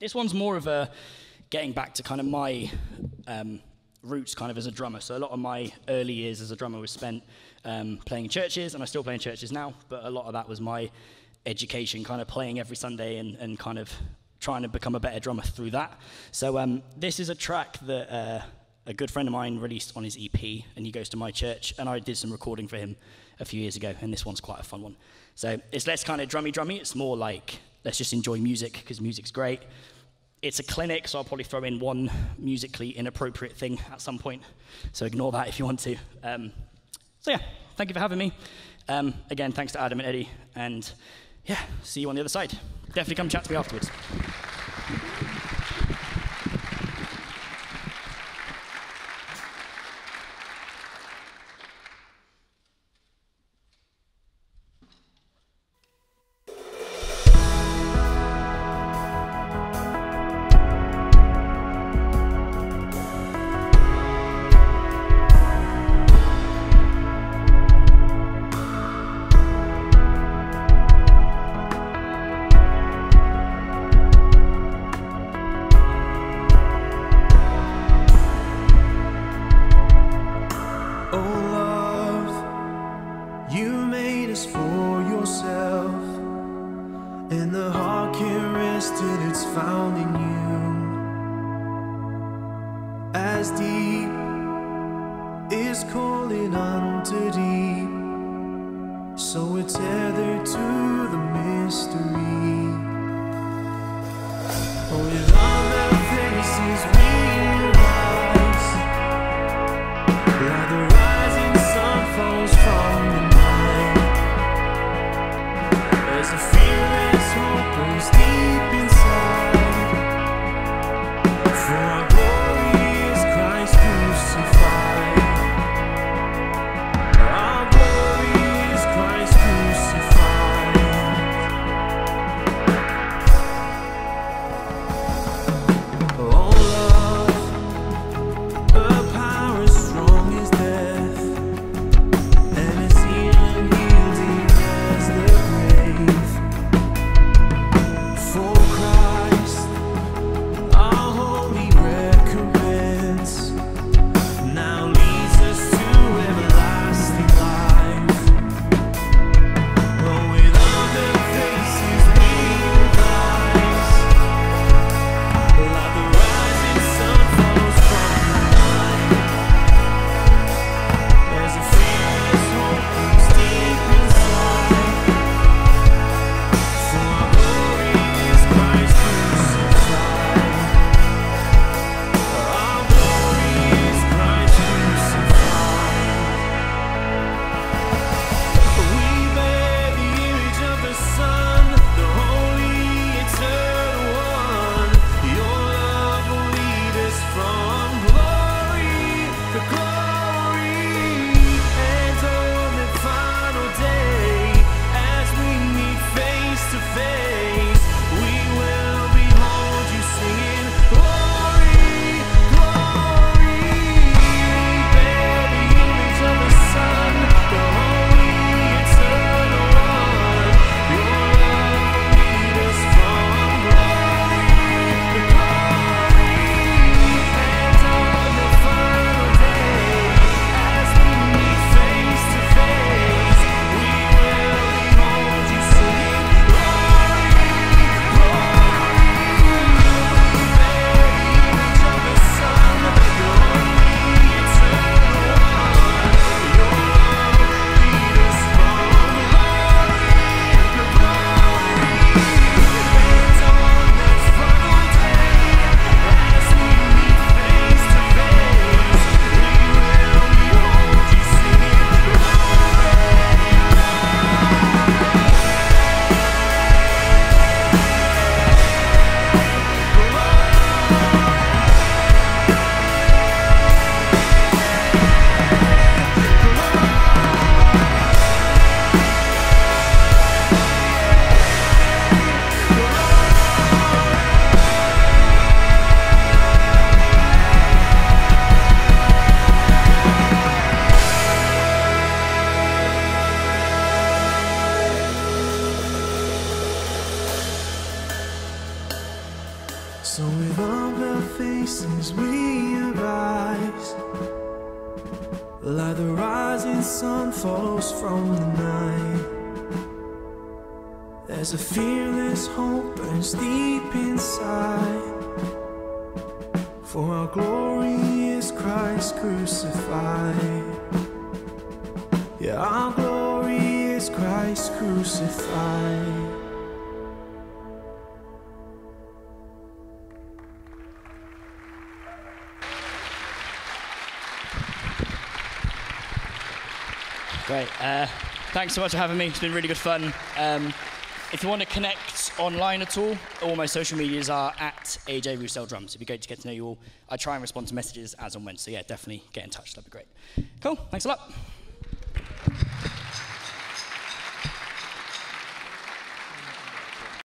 this one's more of a getting back to kind of my um, roots kind of as a drummer. So a lot of my early years as a drummer was spent um, playing in churches, and I still play in churches now, but a lot of that was my education, kind of playing every Sunday and, and kind of trying to become a better drummer through that. So um, this is a track that uh, a good friend of mine released on his EP, and he goes to my church, and I did some recording for him a few years ago, and this one's quite a fun one. So it's less kind of drummy drummy, it's more like let's just enjoy music because music's great. It's a clinic, so I'll probably throw in one musically inappropriate thing at some point. So ignore that if you want to. Um, so yeah, thank you for having me. Um, again, thanks to Adam and Eddy, and yeah, see you on the other side. Definitely come chat to me afterwards. And the heart can rest till it's found in you. As deep is calling unto deep, so we're tethered to For Christ faces we arise. Like the rising sun falls from the night. There's a fearless hope burns deep inside. For our glory is Christ crucified. Yeah, our glory is Christ crucified Great. Uh, thanks so much for having me. It's been really good fun. Um, if you want to connect online at all, all my social medias are at AJ Rousell Drums. It'd be great to get to know you all. I try and respond to messages as and when, so yeah, definitely get in touch. That'd be great. Cool. Thanks a lot.